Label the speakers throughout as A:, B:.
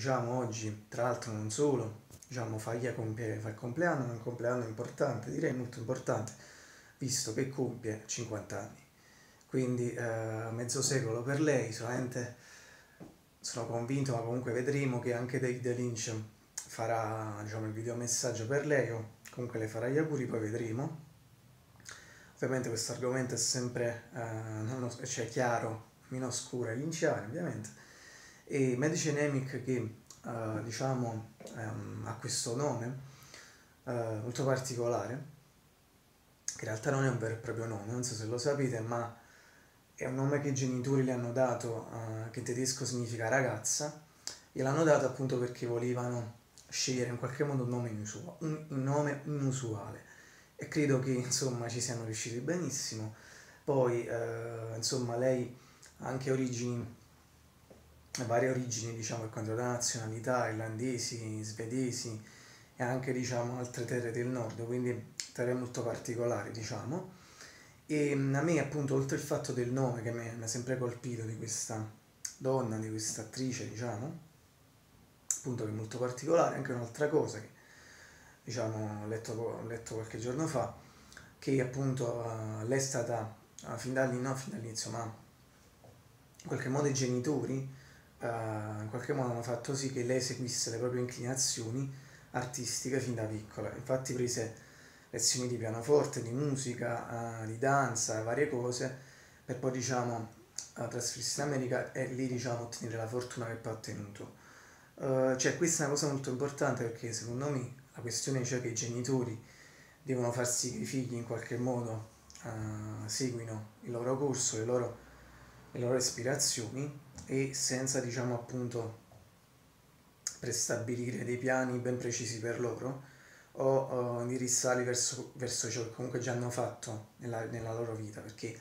A: diciamo oggi, tra l'altro non solo, diciamo Faglia compie, fa il compleanno, è un compleanno importante, direi molto importante, visto che compie 50 anni. Quindi eh, mezzo secolo per lei, solamente sono convinto, ma comunque vedremo che anche David Lynch farà diciamo, il videomessaggio per lei o comunque le farà gli auguri, poi vedremo. Ovviamente questo argomento è sempre eh, non, cioè, chiaro, meno oscuro e linciano ovviamente. E Medici Nemic che eh, diciamo ehm, ha questo nome eh, molto particolare, che in realtà non è un vero e proprio nome, non so se lo sapete, ma è un nome che i genitori le hanno dato, uh, che in tedesco significa ragazza, e l'hanno dato appunto perché volevano scegliere in qualche modo un nome, inusuale, un, un nome inusuale e credo che insomma ci siano riusciti benissimo. Poi uh, insomma lei ha anche origini, varie origini diciamo quanto riguarda nazionalità, irlandesi, svedesi e anche diciamo altre terre del nord, quindi terre molto particolari diciamo. E a me appunto oltre il fatto del nome che mi ha sempre colpito di questa donna, di questa attrice diciamo, appunto che è molto particolare, anche un'altra cosa che diciamo ho letto, ho letto qualche giorno fa, che appunto uh, lei è stata uh, fin, dall'inizio, no, fin dall'inizio, ma in qualche modo i genitori uh, in qualche modo hanno fatto sì che lei seguisse le proprie inclinazioni artistiche fin da piccola. Infatti prese lezioni di pianoforte, di musica, uh, di danza, varie cose, per poi diciamo uh, trasferirsi in America e lì diciamo ottenere la fortuna che poi ha ottenuto. Uh, cioè questa è una cosa molto importante perché secondo me la questione cioè che i genitori devono far sì che i figli in qualche modo seguino il loro corso, le loro, le loro ispirazioni e senza diciamo appunto prestabilire dei piani ben precisi per loro o, o indirizzarli verso, verso ciò che comunque già hanno fatto nella, nella loro vita, perché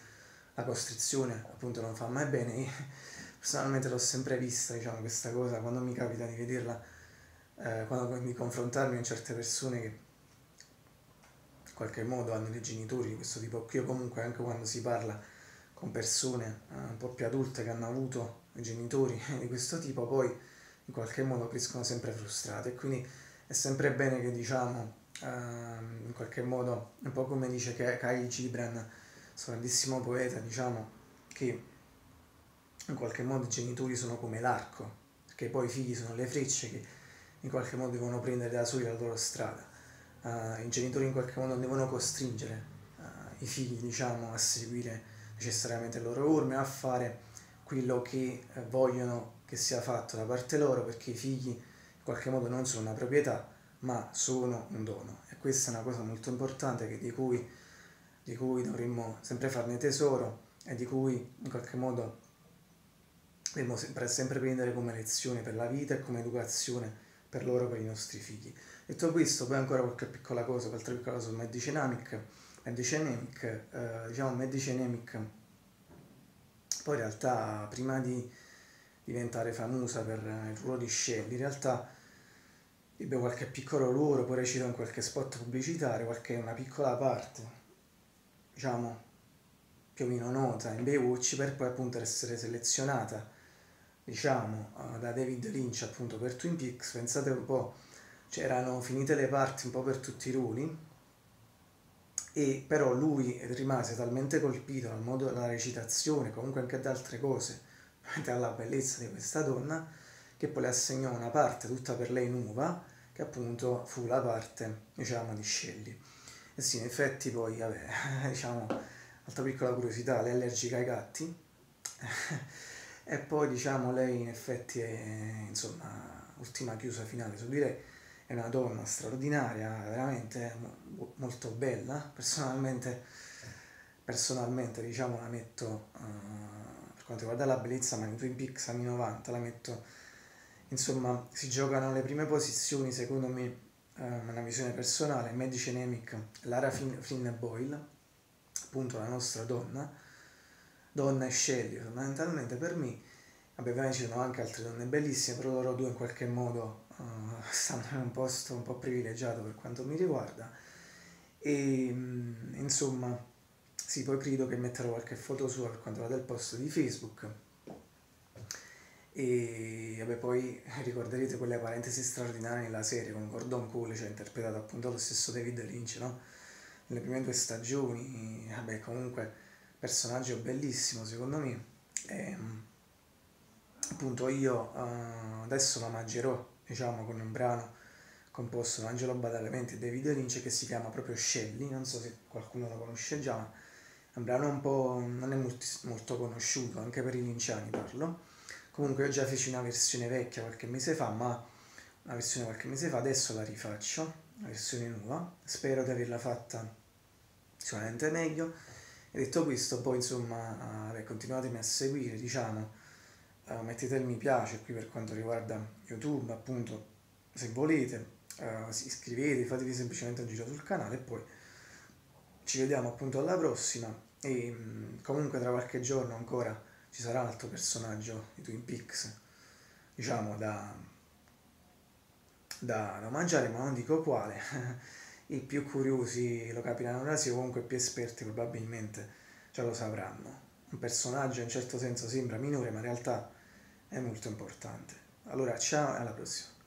A: la costrizione appunto non fa mai bene. Personalmente l'ho sempre vista, diciamo, questa cosa, quando mi capita di vederla, eh, quando di confrontarmi con certe persone che in qualche modo hanno dei genitori di questo tipo qui, o comunque anche quando si parla con persone eh, un po' più adulte che hanno avuto genitori di questo tipo, poi in qualche modo crescono sempre frustrate. Quindi è sempre bene che diciamo, ehm, in qualche modo, un po' come dice Kyle Gibran, questo grandissimo poeta, diciamo, che in qualche modo i genitori sono come l'arco, perché poi i figli sono le frecce che in qualche modo devono prendere da soli la loro strada. Uh, I genitori in qualche modo devono costringere uh, i figli, diciamo, a seguire necessariamente le loro orme, a fare quello che vogliono che sia fatto da parte loro, perché i figli qualche modo non sono una proprietà, ma sono un dono. E questa è una cosa molto importante di cui, di cui dovremmo sempre farne tesoro e di cui in qualche modo dovremmo sempre, sempre prendere come lezione per la vita e come educazione per loro, per i nostri figli. Detto questo, poi ancora qualche piccola cosa, qualche piccola cosa su Medicenamic. Medicenamic, eh, diciamo Medicenamic, poi in realtà prima di diventare famosa per il ruolo di Shelley, in realtà ebbe qualche piccolo ruolo, poi recitò in qualche spot pubblicitario, qualche una piccola parte, diciamo, più o meno nota. In Baywatch per poi appunto essere selezionata, diciamo, da David Lynch appunto per Twin Peaks, pensate un po', c'erano finite le parti un po' per tutti i ruoli, e però lui rimase talmente colpito dal modo della recitazione, comunque anche da altre cose, dalla bellezza di questa donna, che poi le assegnò una parte tutta per lei nuova, che appunto fu la parte, diciamo, di Scegli. E sì, in effetti poi, vabbè, diciamo, altra piccola curiosità, lei è allergica ai gatti, e poi, diciamo, lei in effetti è, insomma, ultima chiusa finale su di lei, è una donna straordinaria, veramente molto bella, personalmente, personalmente diciamo, la metto, uh, per quanto riguarda la bellezza, ma in Twin Peaks anni 90 la metto insomma si giocano le prime posizioni secondo me ehm, una visione personale. Medici Nemic Lara Flynn, Flynn Boyle appunto la nostra donna. Donna e Shelley fondamentalmente per me vabbè ovviamente ci sono anche altre donne bellissime però loro due in qualche modo uh, stanno in un posto un po' privilegiato per quanto mi riguarda e um, insomma sì poi credo che metterò qualche foto sua per quanto riguarda il post di Facebook e vabbè, poi ricorderete quelle parentesi straordinarie nella serie con Gordon Cole, cioè interpretato appunto lo stesso David Lynch, no? Nelle prime due stagioni, vabbè, comunque personaggio bellissimo secondo me. E, appunto io uh, adesso lo mangerò, diciamo, con un brano composto da Angelo Badalamenti e David Lynch che si chiama proprio Shelly, non so se qualcuno lo conosce già, ma è un brano un po' non è molto, molto conosciuto, anche per i linciani parlo Comunque io già feci una versione vecchia qualche mese fa, ma una versione qualche mese fa, adesso la rifaccio, la versione nuova. Spero di averla fatta sicuramente meglio. E detto questo, poi insomma, eh, continuatemi a seguire, diciamo, eh, mettete il mi piace qui per quanto riguarda YouTube, appunto, se volete, eh, iscrivetevi, fatevi semplicemente un giro sul canale e poi ci vediamo appunto alla prossima e mm, comunque tra qualche giorno ancora ci sarà un altro personaggio di Twin Peaks, diciamo, da, da, da mangiare, ma non dico quale. I più curiosi lo capiranno da sé, comunque i più esperti probabilmente già lo sapranno. Un personaggio in certo senso sembra minore, ma in realtà è molto importante. Allora, ciao e alla prossima.